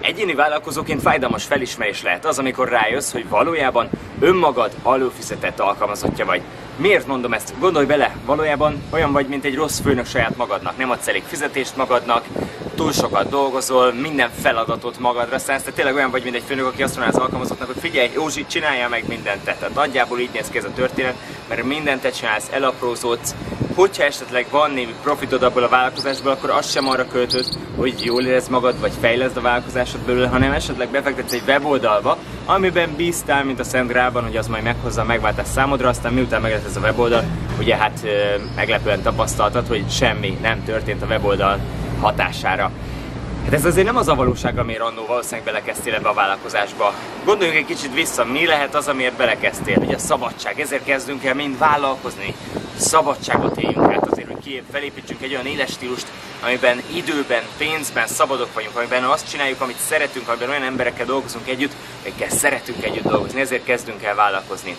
Egyéni vállalkozóként fájdalmas felismerés lehet az, amikor rájössz, hogy valójában önmagad alulfizetett alkalmazottja vagy. Miért mondom ezt? Gondolj bele, valójában olyan vagy, mint egy rossz főnök saját magadnak. Nem adsz elég fizetést magadnak, túl sokat dolgozol, minden feladatot magadra szánsz, tehát tényleg olyan vagy, mint egy főnök, aki azt mondaná az alkalmazottnak, hogy figyelj, Józsi, csinálja meg mindent te. Tehát nagyjából így néz ki ez a történet, mert mindent te csinálsz, elaprózódsz, hogyha esetleg van némi profitod abból a vállalkozásból, akkor azt sem arra költöd, hogy jól érez magad, vagy fejleszd a vállalkozásod belőle, hanem esetleg befektetsz egy weboldalba, amiben bíztál, mint a Szent Grában, hogy az majd meghozza a megváltást számodra, aztán miután meg ez a weboldal, ugye hát meglepően tapasztaltad, hogy semmi nem történt a weboldal hatására. Hát ez azért nem az a valóság, amiért annó valószínűleg belekezdtél ebbe a vállalkozásba. Gondoljunk egy kicsit vissza, mi lehet az, amiért belekezdtél? Ugye a szabadság, ezért kezdünk el mind vállalkozni. Szabadságot éljünk át azért, hogy ki felépítsünk egy olyan éles stílust, amiben időben, pénzben szabadok vagyunk, amiben azt csináljuk, amit szeretünk, amiben olyan emberekkel dolgozunk együtt, akikkel szeretünk együtt dolgozni, ezért kezdünk el vállalkozni.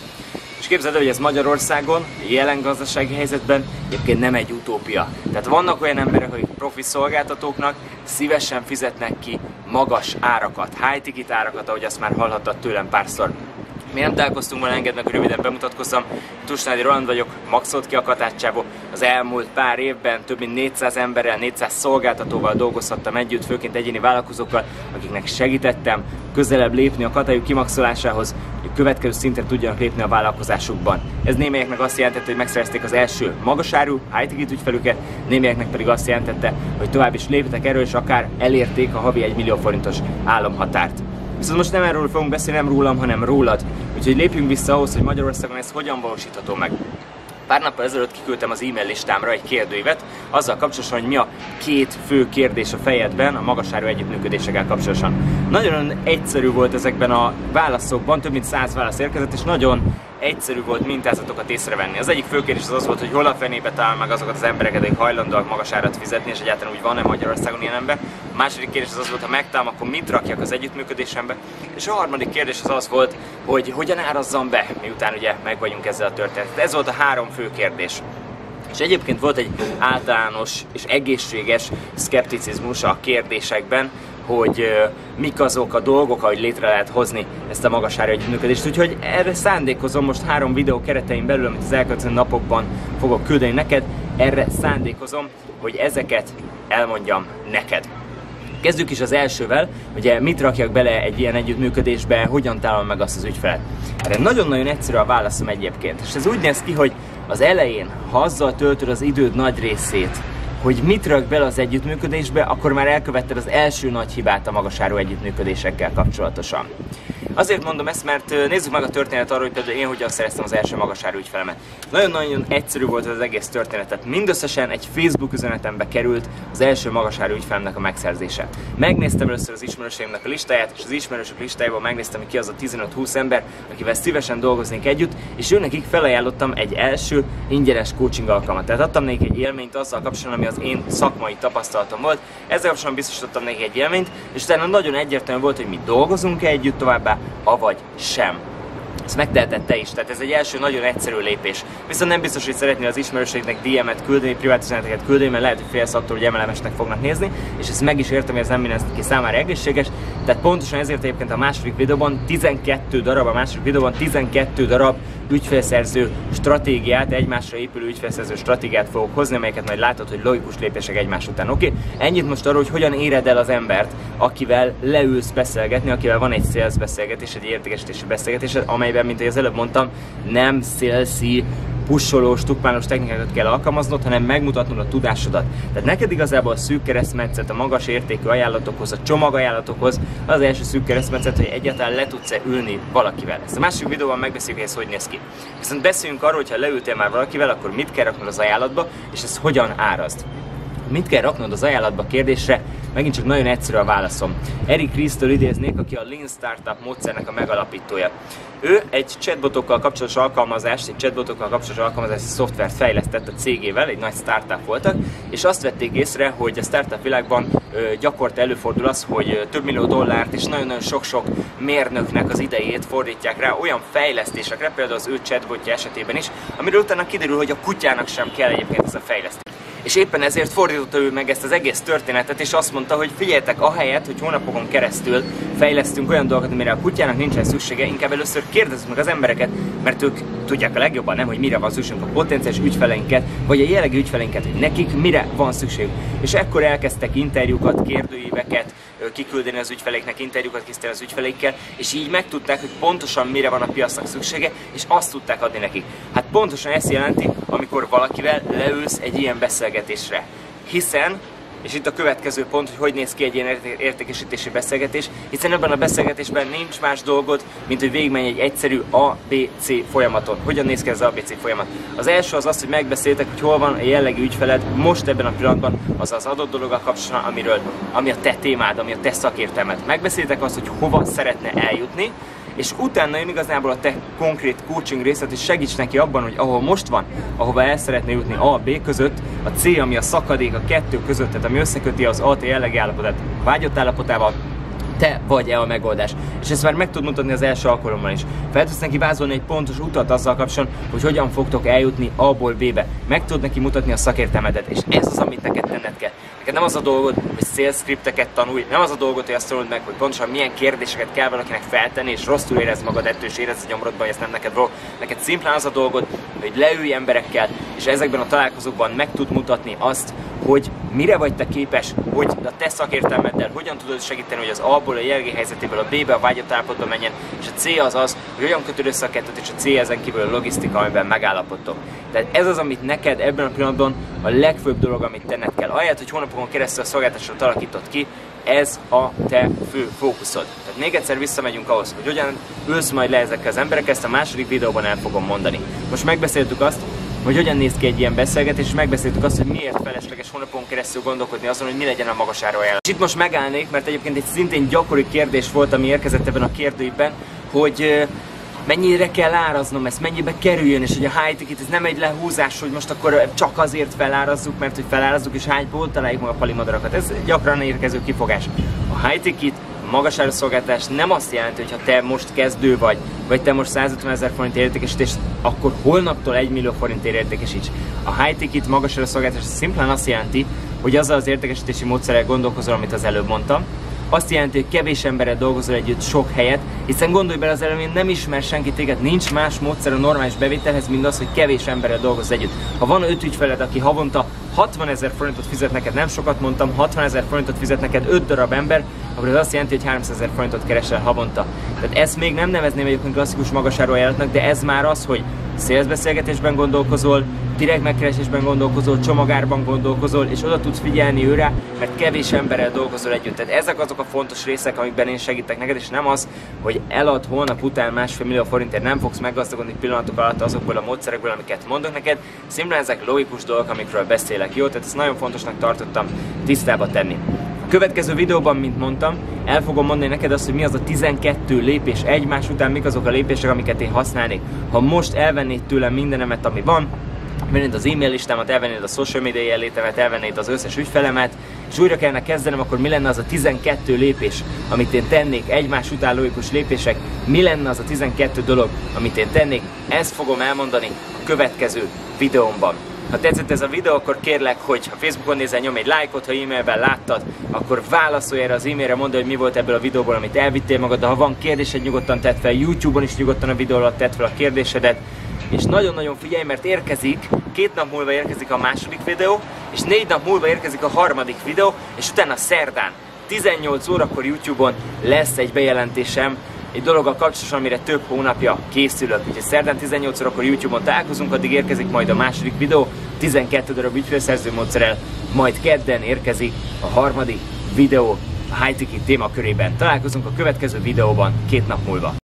És képzeld hogy ez Magyarországon, jelen gazdasági helyzetben egyébként nem egy utópia. Tehát vannak olyan emberek, akik profi szolgáltatóknak szívesen fizetnek ki magas árakat, high ticket árakat, ahogy azt már hallhattad tőlem párszor. Mi nem találkoztunk volna, engedd meg, hogy röviden bemutatkozzam. Tusnádi Roland vagyok, maxolt ki a Katácsából. Az elmúlt pár évben több mint 400 emberrel, 400 szolgáltatóval dolgozhattam együtt, főként egyéni vállalkozókkal, akiknek segítettem közelebb lépni a katájuk kimaxolásához, hogy a következő szintre tudjanak lépni a vállalkozásukban. Ez némelyeknek azt jelentette, hogy megszerezték az első magasárú high ügyfelüket, némelyeknek pedig azt jelentette, hogy tovább is léptek erről, és akár elérték a havi 1 millió forintos államhatárt. Viszont most nem erről fogunk beszélni, nem rólam, hanem rólad. Úgyhogy lépjünk vissza ahhoz, hogy Magyarországon ez hogyan valósítható meg. Pár nappal ezelőtt kiküldtem az e-mail listámra egy kérdőívet, azzal kapcsolatosan, hogy mi a két fő kérdés a fejedben a magasáru együttműködésekkel kapcsolatosan. Nagyon egyszerű volt ezekben a válaszokban, több mint száz válasz érkezett, és nagyon egyszerű volt mintázatokat észrevenni. Az egyik fő kérdés az az volt, hogy hol a fenébe talál meg azokat az embereket, akik hajlandóak magas árat fizetni, és egyáltalán úgy van-e Magyarországon ilyen ember. A második kérdés az az volt, ha megtalálom, akkor mit rakjak az együttműködésembe. És a harmadik kérdés az az volt, hogy hogyan árazzam be, miután ugye meg vagyunk ezzel a történetet. Ez volt a három fő kérdés. És egyébként volt egy általános és egészséges szkepticizmus a kérdésekben, hogy mik azok a dolgok, ahogy létre lehet hozni ezt a magas együttműködést. Úgyhogy erre szándékozom most három videó keretein belül, amit az elkövetkező napokban fogok küldeni neked, erre szándékozom, hogy ezeket elmondjam neked. Kezdjük is az elsővel, ugye mit rakjak bele egy ilyen együttműködésbe, hogyan találom meg azt az ügyfelet. Erre nagyon-nagyon egyszerű a válaszom egyébként. És ez úgy néz ki, hogy az elején, ha azzal töltöd az időd nagy részét, hogy mit rak bele az együttműködésbe, akkor már elkövetted az első nagy hibát a magasáru együttműködésekkel kapcsolatosan. Azért mondom ezt, mert nézzük meg a történetet arról, hogy például én hogyan szereztem az első magasáru ügyfelemet. Nagyon-nagyon egyszerű volt az egész történetet. Mindösszesen egy Facebook üzenetembe került az első magasáru ügyfelemnek a megszerzése. Megnéztem először az ismerőségemnek a listáját, és az ismerősök listájából megnéztem, ki az a 15-20 ember, akivel szívesen dolgoznék együtt, és őnekik felajánlottam egy első ingyenes coaching alkalmat. Tehát adtam nekik egy élményt azzal kapcsolatban, ami az én szakmai tapasztalatom volt. Ezzel kapcsolatban biztosítottam nekik egy élményt, és utána nagyon egyértelmű volt, hogy mi dolgozunk együtt továbbá, avagy sem. Ezt megteheted te is, tehát ez egy első nagyon egyszerű lépés. Viszont nem biztos, hogy szeretnél az ismerőségnek DM-et küldeni, privát üzeneteket küldeni, mert lehet, hogy félsz attól, hogy emelemesnek fognak nézni, és ezt meg is értem, hogy ez nem mindenki számára egészséges. Tehát pontosan ezért egyébként a második videóban 12 darab, a második videóban 12 darab ügyfélszerző stratégiát, egymásra épülő ügyfélszerző stratégiát fogok hozni, amelyeket majd látod, hogy logikus lépések egymás után. Oké? Okay? Ennyit most arról, hogy hogyan éred el az embert, akivel leülsz beszélgetni, akivel van egy sales beszélgetés, egy értékesítési beszélgetés, amelyben, mint ahogy az előbb mondtam, nem salesy pusolós, tukmálós technikákat kell alkalmaznod, hanem megmutatnod a tudásodat. Tehát neked igazából a szűk keresztmetszet a magas értékű ajánlatokhoz, a csomagajánlatokhoz az első szűk keresztmetszet, hogy egyáltalán le tudsz-e ülni valakivel. Ezt a másik videóban megbeszéljük, hogy ez hogy néz ki. Viszont beszéljünk arról, hogy ha leültél már valakivel, akkor mit kell raknod az ajánlatba, és ez hogyan árazd. Mit kell raknod az ajánlatba kérdésre? Megint csak nagyon egyszerű a válaszom. Eric Ries-től idéznék, aki a Lean Startup módszernek a megalapítója. Ő egy chatbotokkal kapcsolatos alkalmazást, egy chatbotokkal kapcsolatos alkalmazási szoftvert fejlesztett a cégével, egy nagy startup voltak, és azt vették észre, hogy a startup világban gyakorta előfordul az, hogy több millió dollárt és nagyon-nagyon sok-sok mérnöknek az idejét fordítják rá olyan fejlesztésekre, például az ő chatbotja esetében is, amiről utána kiderül, hogy a kutyának sem kell egyébként ez a fejlesztés. És éppen ezért fordította ő meg ezt az egész történetet, és azt mondta, hogy figyeljetek, ahelyett, hogy hónapokon keresztül fejlesztünk olyan dolgokat, amire a kutyának nincsen szüksége, inkább először kérdezzük meg az embereket, mert ők tudják a legjobban, nem, hogy mire van szükségünk a potenciális ügyfeleinket, vagy a jellegi ügyfeleinket, hogy nekik mire van szükség. És ekkor elkezdtek interjúkat, kérdőíveket, kiküldeni az ügyfeleiknek, interjúkat készíteni az ügyfeleikkel, és így megtudták, hogy pontosan mire van a piacnak szüksége, és azt tudták adni nekik. Hát pontosan ezt jelenti, amikor valakivel leülsz egy ilyen beszélgetésre. Hiszen és itt a következő pont, hogy hogy néz ki egy ilyen értékesítési beszélgetés, hiszen ebben a beszélgetésben nincs más dolgod, mint hogy végigmenj egy egyszerű ABC folyamaton. Hogyan néz ki ez az ABC folyamat? Az első az az, hogy megbeszéltek, hogy hol van a jellegi ügyfeled most ebben a pillanatban, az az adott dolog a kapcsolatban, amiről, ami a te témád, ami a te szakértelmed. Megbeszéltek azt, hogy hova szeretne eljutni, és utána jön igazából a te konkrét coaching részlet, és segíts neki abban, hogy ahol most van, ahova el szeretné jutni A, B között, a C, ami a szakadék a kettő között, tehát ami összeköti az A, T jellegi állapotát vágyott állapotával, te vagy-e a megoldás. És ezt már meg tud mutatni az első alkalommal is. Fel tudsz neki vázolni egy pontos utat azzal kapcsolatban, hogy hogyan fogtok eljutni A-ból B-be. Meg tud neki mutatni a szakértelmedet, és ez az, amit neked tenned kell. Neked nem az a dolgod, hogy sales scripteket tanulj, nem az a dolgod, hogy azt tanulod meg, hogy pontosan milyen kérdéseket kell valakinek feltenni, és rosszul érez magad ettől, és érez a gyomrodban, hogy ez nem neked való. Neked szimplán az a dolgod, hogy leülj emberekkel, és ezekben a találkozókban meg tud mutatni azt, hogy mire vagy te képes, hogy a te szakértelmeddel hogyan tudod segíteni, hogy az A-ból a jelenlegi helyzetéből a B-be a vágyott állapotba menjen, és a C az az, hogy hogyan kötöd össze a kettőt, és a C ezen kívül a logisztika, amiben megállapodtok. Tehát ez az, amit neked ebben a pillanatban a legfőbb dolog, amit tenned kell. Ahelyett, hogy hónapokon keresztül a szolgáltatást alakított ki, ez a te fő fókuszod. Tehát még egyszer visszamegyünk ahhoz, hogy hogyan ülsz majd le ezekkel az emberek, ezt a második videóban el fogom mondani. Most megbeszéltük azt, hogy hogyan néz ki egy ilyen beszélgetés, és megbeszéltük azt, hogy miért felesleges hónapon keresztül gondolkodni azon, hogy mi legyen a magas áraajánlat. És itt most megállnék, mert egyébként egy szintén gyakori kérdés volt, ami érkezett ebben a kérdőben, hogy mennyire kell áraznom ezt, mennyibe kerüljön, és hogy a high ticket ez nem egy lehúzás, hogy most akkor csak azért felárazzuk, mert hogy felárazzuk, és hányból találjuk meg a palimadarakat. Ez gyakran érkező kifogás. A high ticket magas szolgáltatás nem azt jelenti, hogy ha te most kezdő vagy, vagy te most 150 ezer forint értékesítés, akkor holnaptól 1 millió forint értékesíts. A high ticket magas szolgáltatás szimplán azt jelenti, hogy azzal az értékesítési módszerrel gondolkozol, amit az előbb mondtam, azt jelenti, hogy kevés emberrel dolgozol együtt sok helyet, hiszen gondolj bele az elején, nem ismer senki téged, nincs más módszer a normális bevételhez, mint az, hogy kevés emberrel dolgoz együtt. Ha van öt ügyfeled, aki havonta 60 ezer forintot fizet neked, nem sokat mondtam, 60 ezer forintot fizet neked 5 darab ember, akkor ez azt jelenti, hogy 300 ezer forintot keresel havonta. Tehát ezt még nem nevezném egyébként klasszikus magas áruajánlatnak, de ez már az, hogy szélsbeszélgetésben gondolkozol, direkt megkeresésben gondolkozol, csomagárban gondolkozol, és oda tudsz figyelni őre, mert kevés emberrel dolgozol együtt. Tehát ezek azok a fontos részek, amikben én segítek neked, és nem az, hogy elad holnap után másfél millió forintért nem fogsz meggazdagodni pillanatok alatt azokból a módszerekből, amiket mondok neked. Szimplán ezek logikus dolgok, amikről beszélek, jó? Tehát ezt nagyon fontosnak tartottam tisztába tenni. A következő videóban, mint mondtam, el fogom mondani neked azt, hogy mi az a 12 lépés egymás után, mik azok a lépések, amiket én használnék. Ha most elvennéd tőlem mindenemet, ami van, elvennéd az e-mail listámat, elvennéd a social media jelenlétemet, elvennéd az összes ügyfelemet, és újra kellene kezdenem, akkor mi lenne az a 12 lépés, amit én tennék, egymás után logikus lépések, mi lenne az a 12 dolog, amit én tennék, ezt fogom elmondani a következő videómban. Ha tetszett ez a videó, akkor kérlek, hogy ha Facebookon nézel, nyomj egy lájkot, ha e-mailben láttad, akkor válaszolj erre az e-mailre, mondd, hogy mi volt ebből a videóból, amit elvittél magad, de ha van kérdésed, nyugodtan tedd fel, YouTube-on is nyugodtan a videó alatt tedd fel a kérdésedet, és nagyon-nagyon figyelj, mert érkezik, két nap múlva érkezik a második videó, és négy nap múlva érkezik a harmadik videó, és utána szerdán 18 órakor YouTube-on lesz egy bejelentésem, egy dologgal kapcsolatosan, amire több hónapja készülök. Úgyhogy szerdán 18 órakor YouTube-on találkozunk, addig érkezik majd a második videó, 12 darab ügyfélszerző módszerrel, majd kedden érkezik a harmadik videó a high ticket témakörében. Találkozunk a következő videóban két nap múlva.